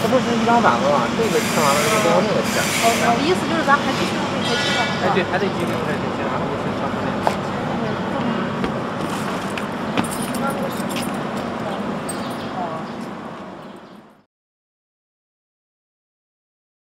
这不是一张板子嘛？这个吃完了之后，那个签。哦哦，意思就是咱还得去那个签。哎，对，还得去那个签。